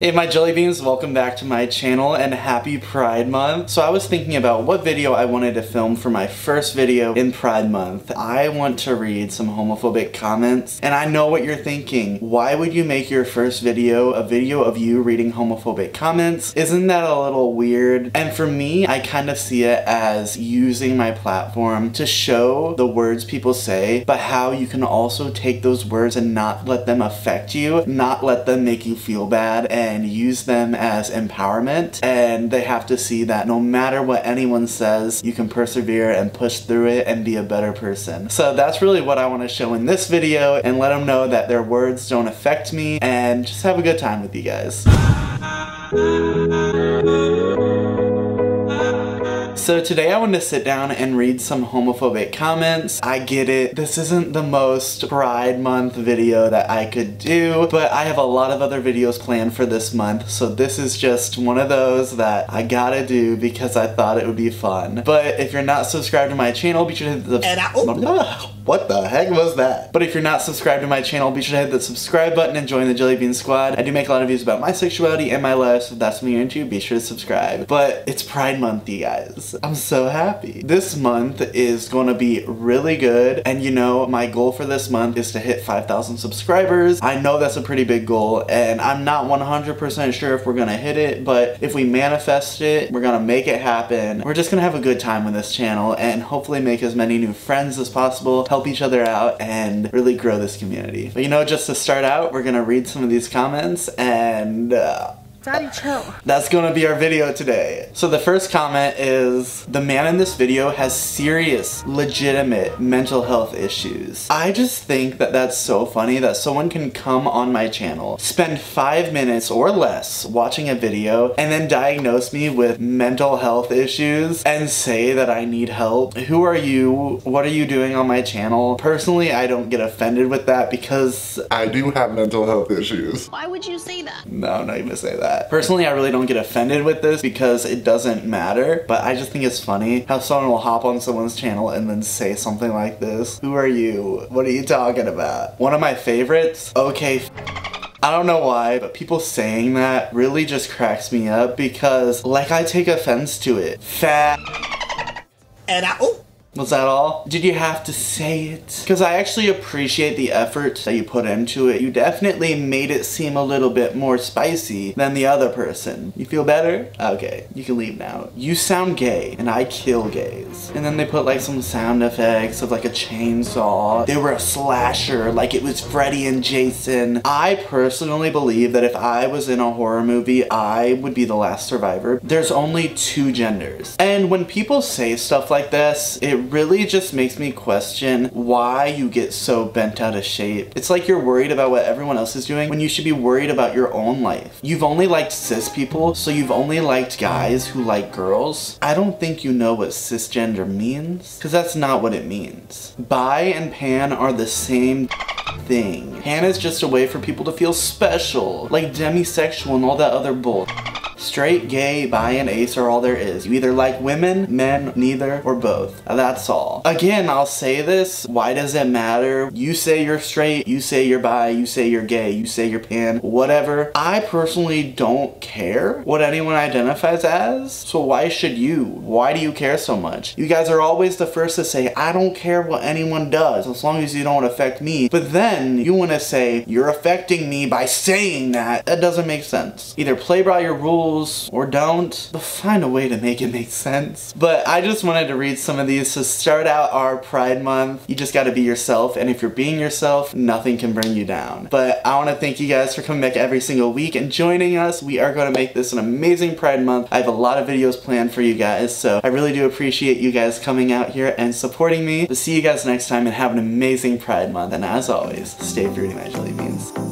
Hey my jelly beans, welcome back to my channel and happy Pride Month. So I was thinking about what video I wanted to film for my first video in Pride Month. I want to read some homophobic comments and I know what you're thinking. Why would you make your first video a video of you reading homophobic comments? Isn't that a little weird? And for me, I kind of see it as using my platform to show the words people say, but how you can also take those words and not let them affect you, not let them make you feel bad and and use them as empowerment. And they have to see that no matter what anyone says, you can persevere and push through it and be a better person. So that's really what I want to show in this video and let them know that their words don't affect me and just have a good time with you guys. So today I want to sit down and read some homophobic comments. I get it, this isn't the most Pride Month video that I could do, but I have a lot of other videos planned for this month, so this is just one of those that I gotta do because I thought it would be fun. But if you're not subscribed to my channel, be sure to hit the- and I. What the heck was that? But if you're not subscribed to my channel, be sure to hit the subscribe button and join the Jelly Bean Squad. I do make a lot of videos about my sexuality and my life, so if that's something you're into, be sure to subscribe. But it's Pride Month, you guys. I'm so happy. This month is gonna be really good, and you know, my goal for this month is to hit 5,000 subscribers. I know that's a pretty big goal, and I'm not 100% sure if we're gonna hit it, but if we manifest it, we're gonna make it happen. We're just gonna have a good time with this channel, and hopefully make as many new friends as possible, help each other out and really grow this community. But you know, just to start out, we're gonna read some of these comments and uh, Daddy, chill. That's gonna be our video today. So the first comment is, the man in this video has serious, legitimate mental health issues. I just think that that's so funny that someone can come on my channel, spend five minutes or less watching a video, and then diagnose me with mental health issues and say that I need help. Who are you? What are you doing on my channel? Personally, I don't get offended with that because I do have mental health issues. Why would you say that? No, I'm not even gonna say that that. Personally, I really don't get offended with this because it doesn't matter, but I just think it's funny how someone will hop on someone's channel and then say something like this. Who are you? What are you talking about? One of my favorites, okay, I don't know why, but people saying that really just cracks me up because like I take offense to it. Fat. And I, oh. Was that all? Did you have to say it? Because I actually appreciate the effort that you put into it. You definitely made it seem a little bit more spicy than the other person. You feel better? Okay, you can leave now. You sound gay, and I kill gays. And then they put like some sound effects of like a chainsaw. They were a slasher, like it was Freddy and Jason. I personally believe that if I was in a horror movie, I would be the last survivor. There's only two genders. And when people say stuff like this, it really just makes me question why you get so bent out of shape. It's like you're worried about what everyone else is doing when you should be worried about your own life. You've only liked cis people, so you've only liked guys who like girls. I don't think you know what cisgender means, because that's not what it means. Bi and pan are the same thing. Pan is just a way for people to feel special, like demisexual and all that other bull. Straight, gay, bi, and ace are all there is. You either like women, men, neither, or both. That's all. Again, I'll say this, why does it matter? You say you're straight, you say you're bi, you say you're gay, you say you're pan, whatever. I personally don't care what anyone identifies as, so why should you? Why do you care so much? You guys are always the first to say, I don't care what anyone does, as long as you don't affect me. But then you want to say, you're affecting me by saying that. That doesn't make sense. Either play by your rules rules or don't, but find a way to make it make sense. But I just wanted to read some of these to start out our Pride Month. You just gotta be yourself, and if you're being yourself, nothing can bring you down. But I wanna thank you guys for coming back every single week and joining us. We are gonna make this an amazing Pride Month. I have a lot of videos planned for you guys, so I really do appreciate you guys coming out here and supporting me. But see you guys next time and have an amazing Pride Month, and as always, stay fruity, my jelly beans.